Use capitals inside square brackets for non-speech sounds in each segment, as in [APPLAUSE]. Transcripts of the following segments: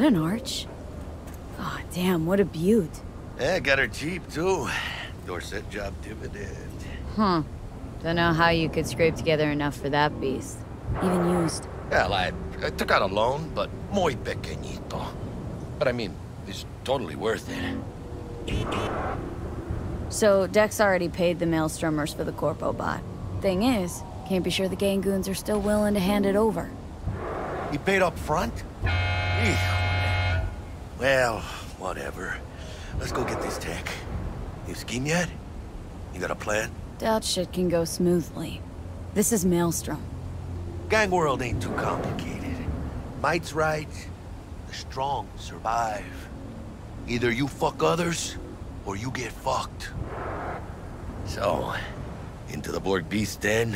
That an arch? oh, damn, what a beaut. Yeah, got her cheap, too. Dorset job dividend. Huh. Don't know how you could scrape together enough for that beast. Even used. Well, I, I took out a loan, but muy pequeñito. But I mean, it's totally worth it. So, Dex already paid the Maelstromers for the Corpo bot. Thing is, can't be sure the Gangoons are still willing to hand it over. He paid up front? Well, whatever. Let's go get this tech. You scheme yet? You got a plan? Doubt shit can go smoothly. This is Maelstrom. Gang world ain't too complicated. Might's right. The strong survive. Either you fuck others, or you get fucked. So, into the Borg Beast Den?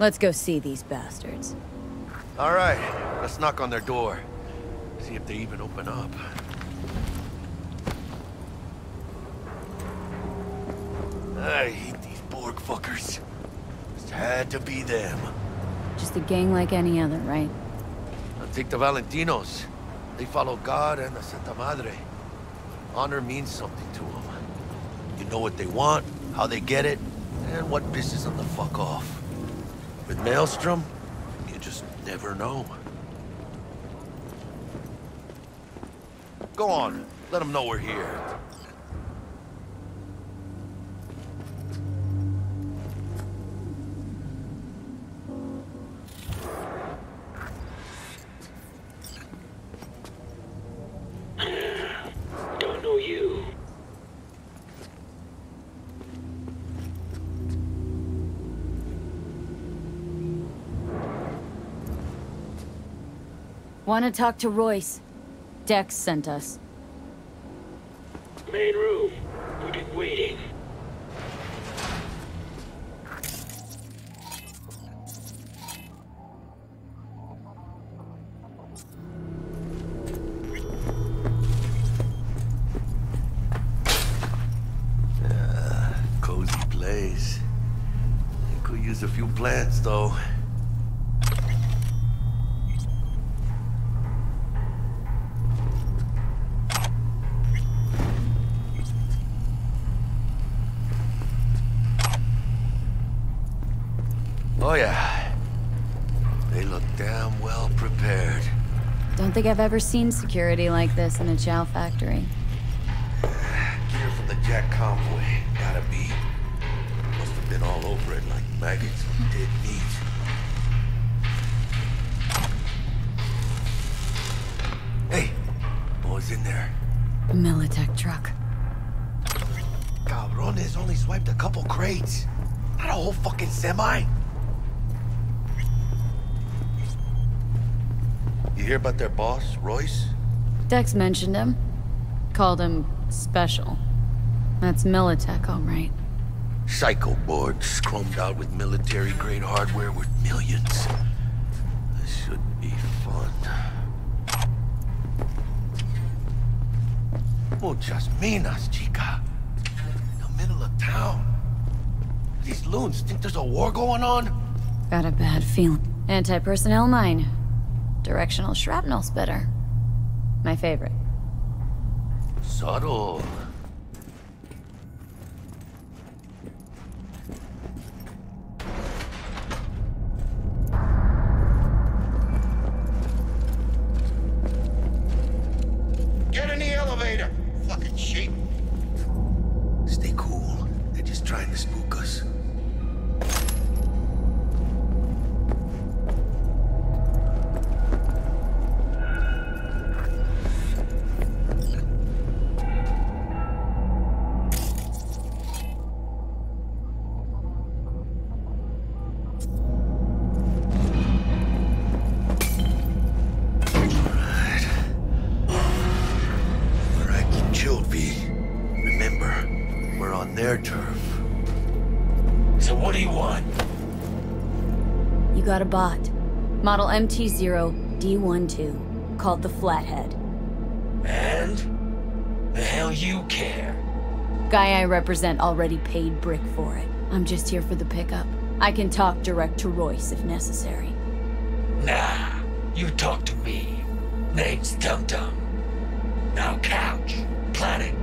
Let's go see these bastards. All right, let's knock on their door. See if they even open up. I hate these Borg fuckers. Just had to be them. Just a gang like any other, right? Now take the Valentinos. They follow God and the Santa Madre. Honor means something to them. You know what they want, how they get it, and what pisses them the fuck off. With Maelstrom, you just never know. Go on, let them know we're here. Don't know you. Want to talk to Royce? Dex sent us. Main room. We've been waiting. Oh, yeah. They look damn well prepared. Don't think I've ever seen security like this in a chow factory. Gear from the Jack convoy. Gotta be. Must have been all over it like maggots on dead meat. Hey, was in there? Militech truck. Cabrones only swiped a couple crates. Not a whole fucking semi. Hear about their boss, Royce? Dex mentioned him. Called him special. That's Militech, all right. Psycho board chromed out with military-grade hardware worth millions. This should be fun. Muchas minas, chica. In the middle of town. These loons think there's a war going on? Got a bad feeling. Anti-personnel mine. Directional shrapnel spitter. My favorite. Subtle. Their turf. So what do you want? You got a bot. Model MT0D12. Called the Flathead. And? The hell you care? Guy I represent already paid Brick for it. I'm just here for the pickup. I can talk direct to Royce if necessary. Nah, you talk to me. Name's Dum Dum. Now couch. Planet.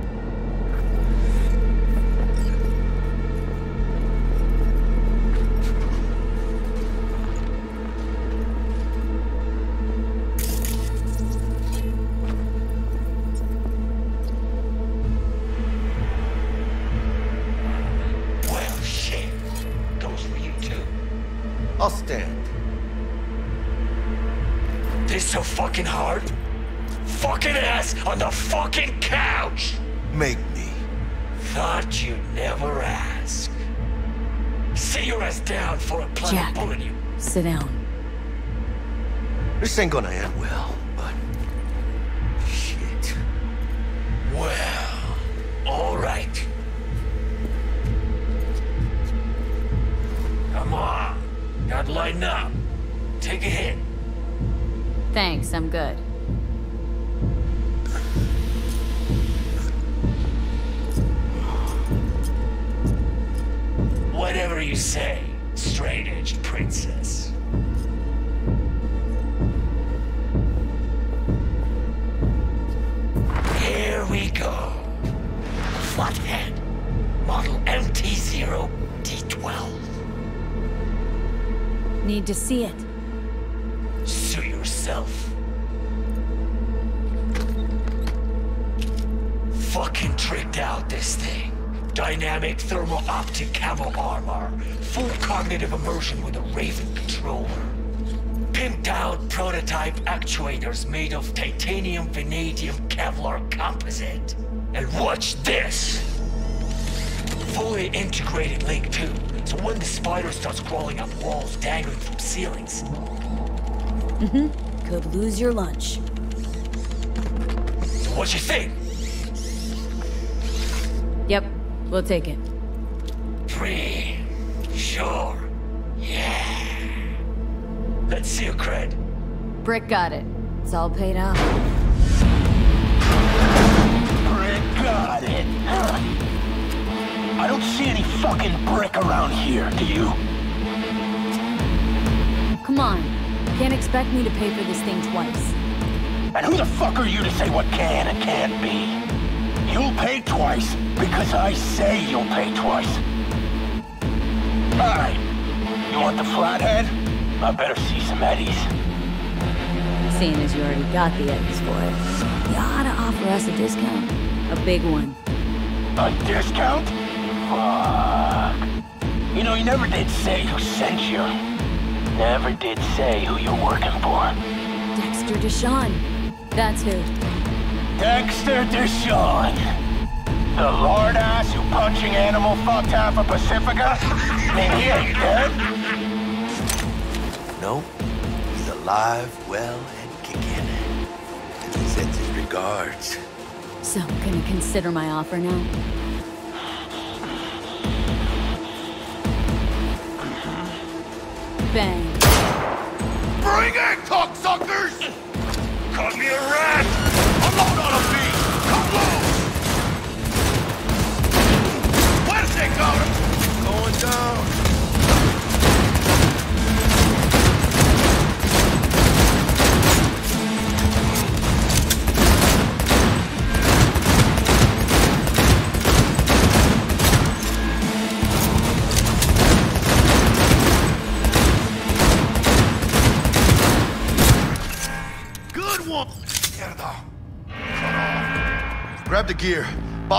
This so fucking hard? Fucking ass on the fucking couch! Make me. Thought you'd never ask. Sit your ass down for a planet Jack. bullet you. Sit down. This ain't gonna end well, but... Shit. Well, alright. Come on. Gotta lighten up. Take a hit. Thanks, I'm good. Whatever you say, straight-edged princess. Here we go. Flathead. Model MT-0 D12. Need to see it. Fucking tricked out this thing. Dynamic thermal optic camo armor. Full cognitive immersion with a Raven controller. Pimped out prototype actuators made of titanium vanadium Kevlar composite. And watch this! Fully integrated link too, so when the spider starts crawling up walls dangling from ceilings, mm-hmm. Could lose your lunch. So what you think? Yep, we'll take it. Free. Sure. Yeah. Let's see your cred. Brick got it. It's all paid off. Brick got it. I don't see any fucking brick around here, do you? Come on. Can't expect me to pay for this thing twice. And who the fuck are you to say what can and can't be? You'll pay twice because I say you'll pay twice. Alright. You want the flathead? I better see some eddies. Seeing as you already got the eddies for it, you ought to offer us a discount. A big one. A discount? Fuck. You know, you never did say who sent you. Never did say who you're working for. Dexter DeShawn. That's who. Dexter DeShawn. The lord ass who punching animal fucked half of Pacifica? [LAUGHS] And he ain't dead? No, he's alive, well, and kicking. And he sends his regards. So, gonna consider my offer now? [LAUGHS] Bang. Bring it, cocksuckers!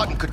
Bottom control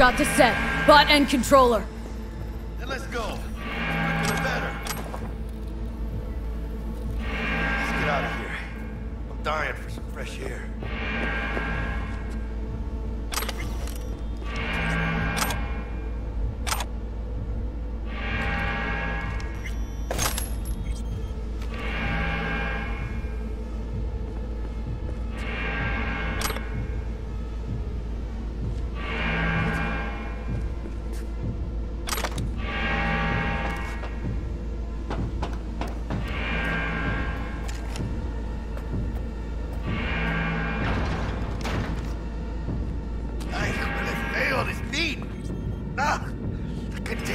got to set. Bot and controller.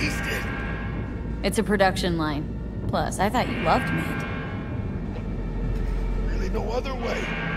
wasted. It's a production line. Plus, I thought you loved me. Really no other way.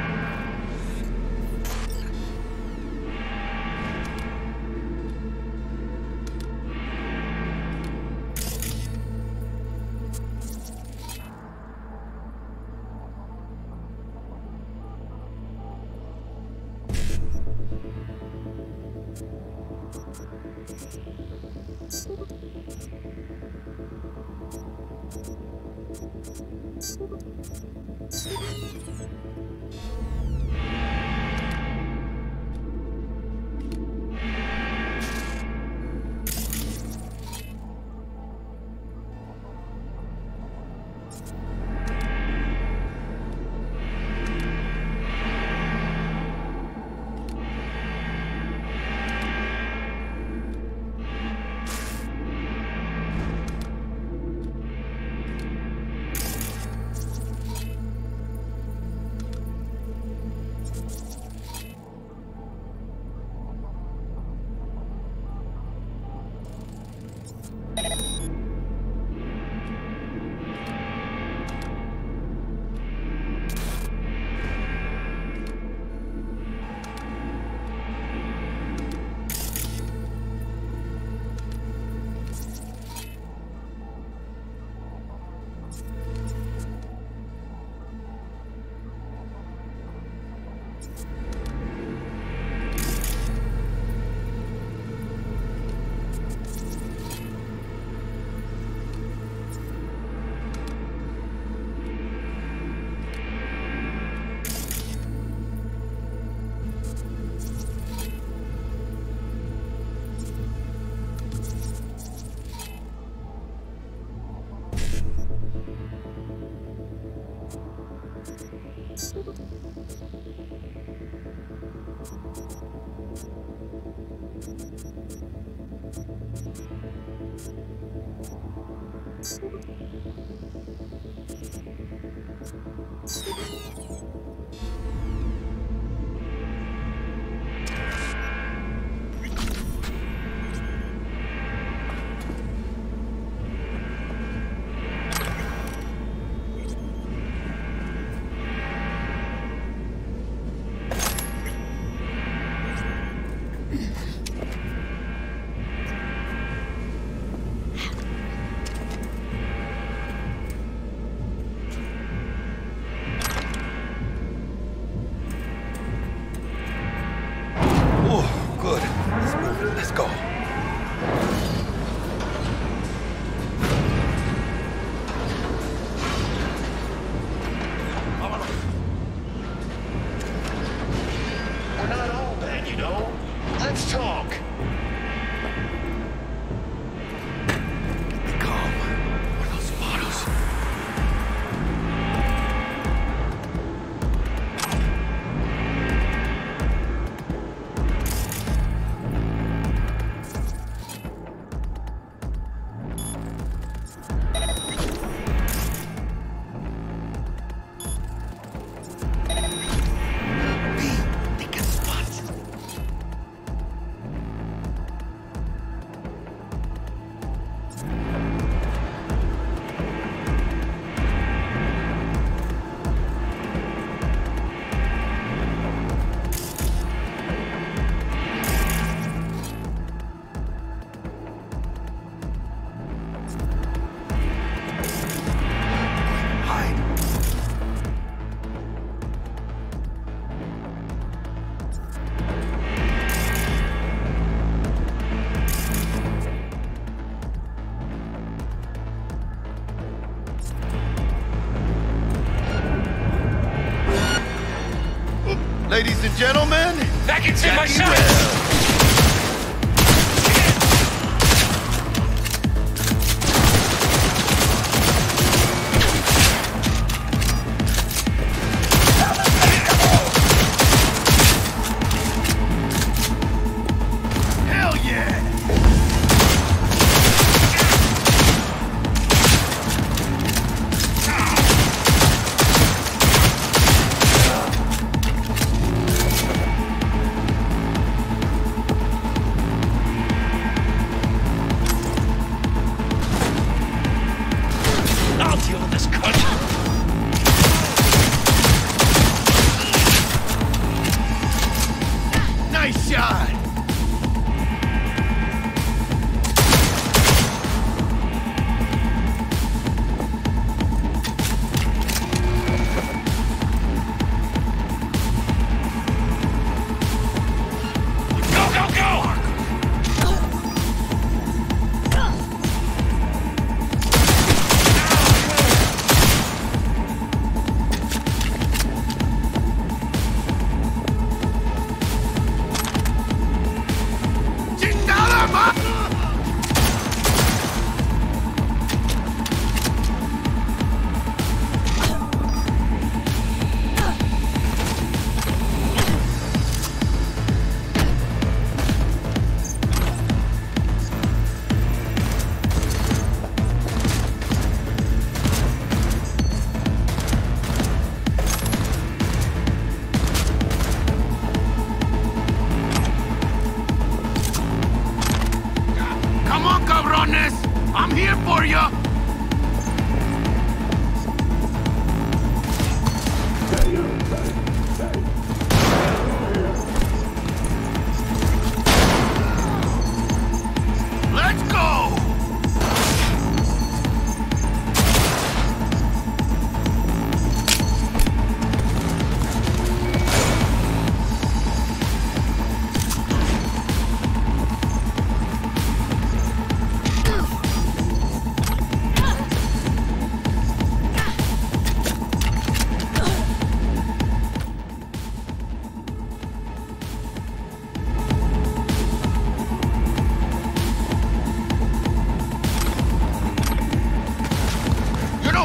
Gentlemen, That can save my shot!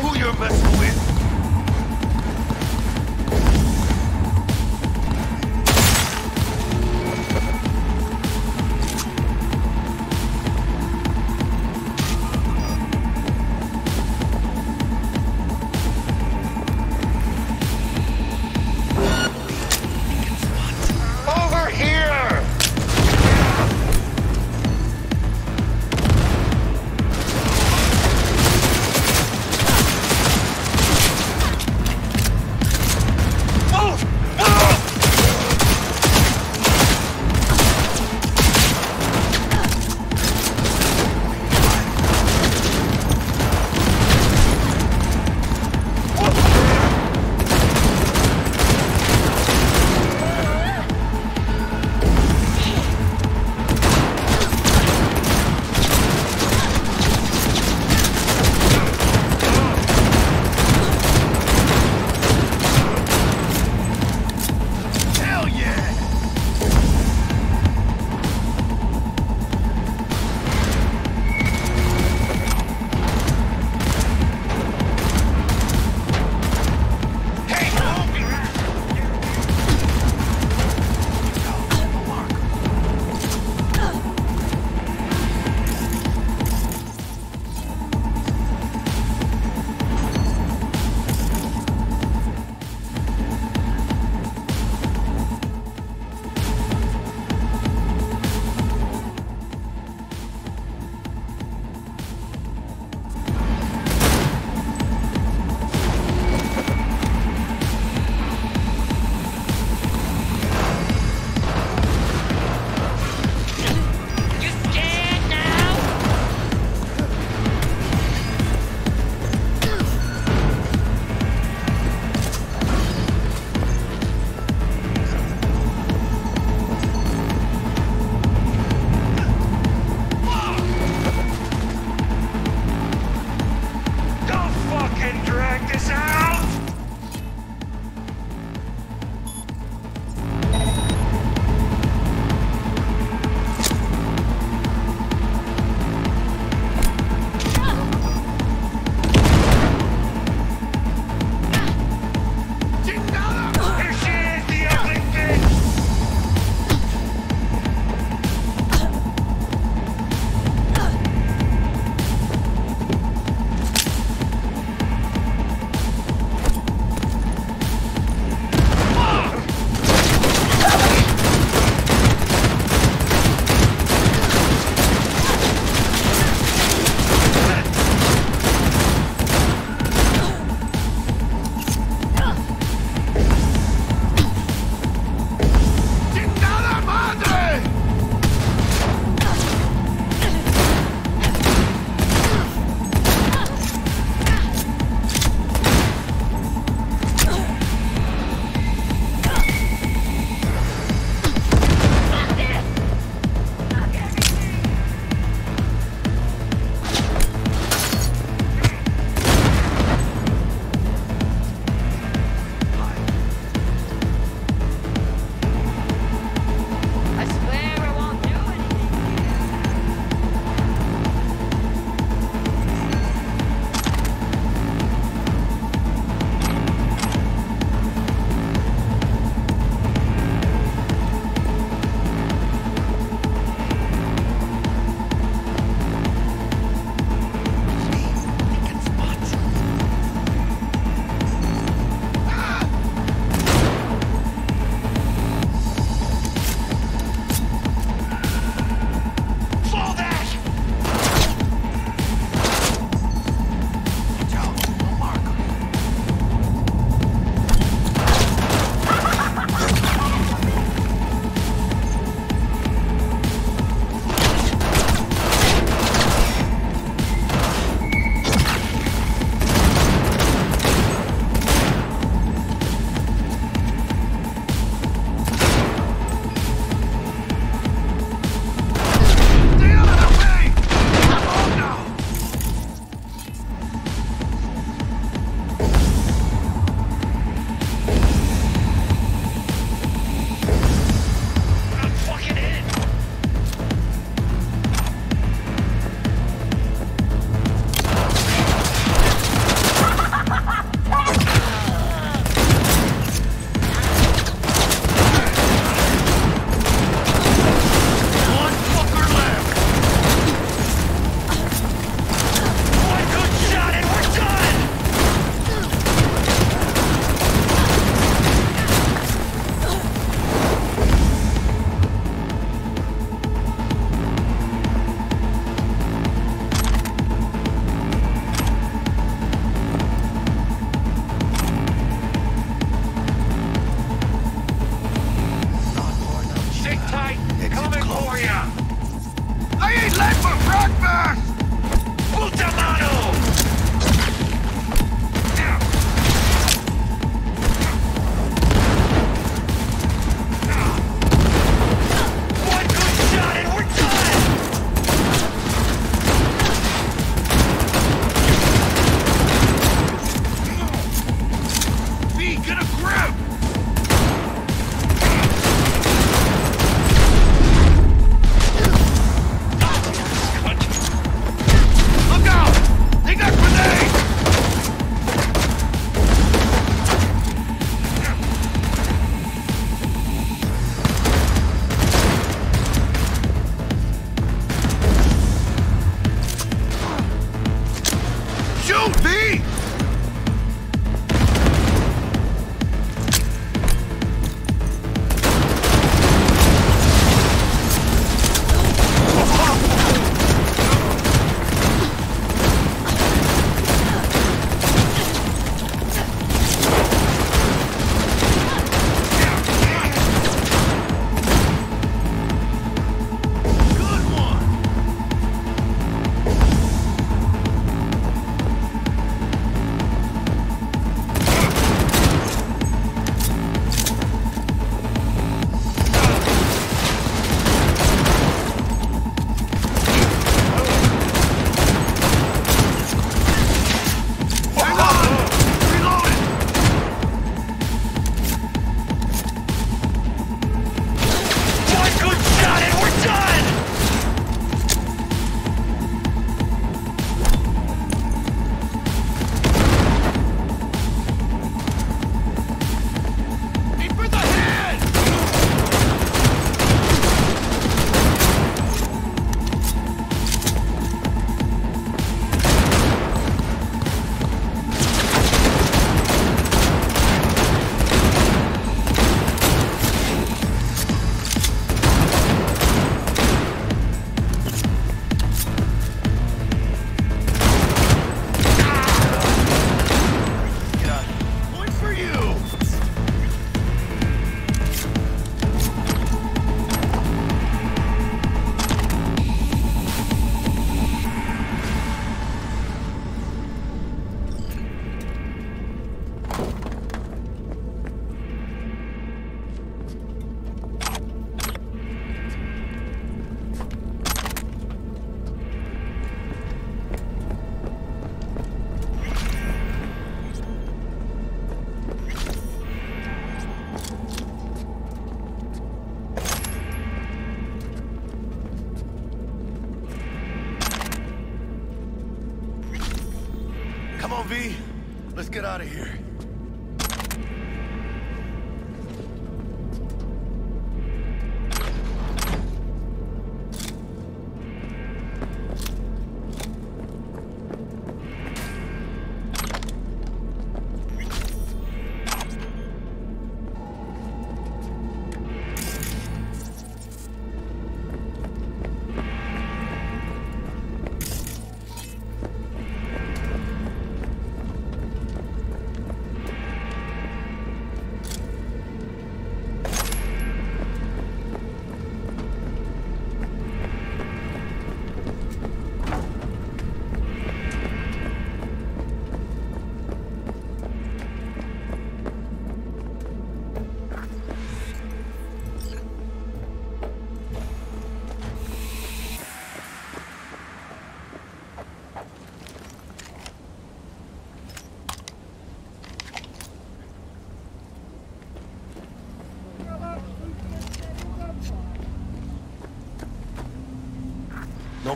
who you're messing with?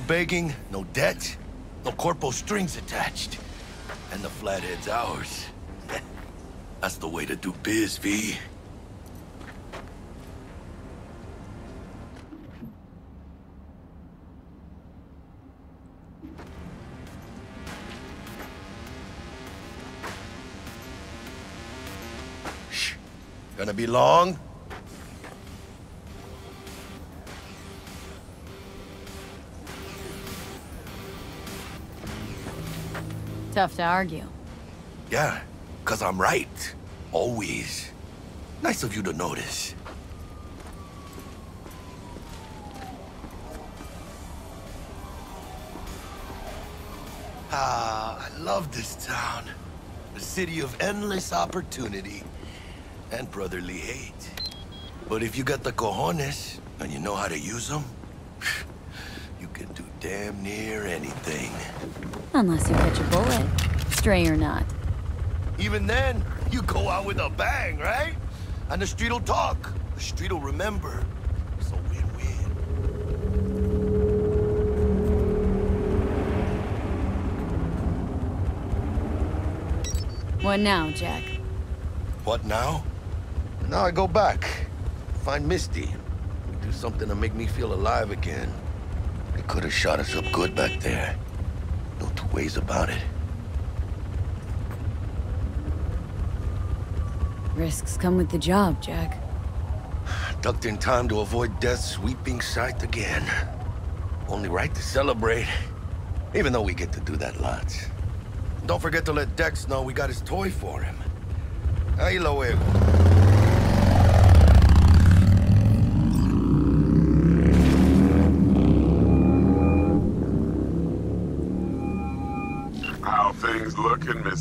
Begging, no debt, no corpo strings attached. And the flathead's ours. [LAUGHS] That's the way to do biz, V. Shh. Gonna be long? Tough to argue. Yeah, cause I'm right. Always. Nice of you to notice. Ah, I love this town. A city of endless opportunity and brotherly hate. But if you got the cojones and you know how to use them, [SIGHS] you can do damn near anything. Unless you catch a bullet. Stray or not. Even then, you go out with a bang, right? And the street'll talk. The street'll remember. It's a win-win. What now, Jack? What now? Now I go back. Find Misty. Do something to make me feel alive again. They could have shot us up good back there. Ways about it. Risks come with the job, Jack. Ducked in time to avoid death's sweeping sight again. Only right to celebrate. Even though we get to do that lots. Don't forget to let Dex know we got his toy for him. Ahí luego.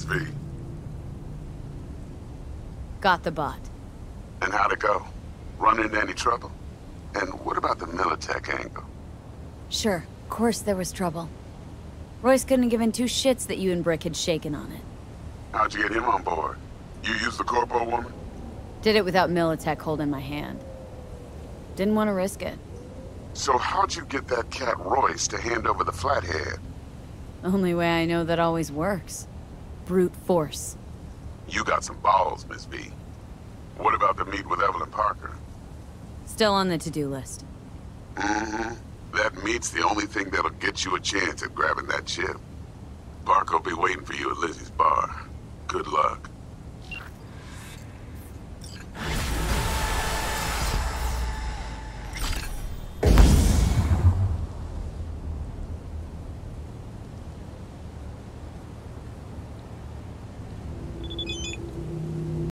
Looking, V? Got the bot. And how'd it go? Run into any trouble? And what about the Militech angle? Sure, of course there was trouble. Royce couldn't have given two shits that you and Brick had shaken on it. How'd you get him on board? You used the corpo woman? Did it without Militech holding my hand. Didn't want to risk it. So how'd you get that cat Royce to hand over the flathead? Only way I know that always works. Brute force. You got some balls, Miss V. What about the meet with Evelyn Parker? Still on the to-do list. Mm-hmm. That meet's the only thing that'll get you a chance at grabbing that chip. Parker'll be waiting for you at Lizzie's bar. Good luck.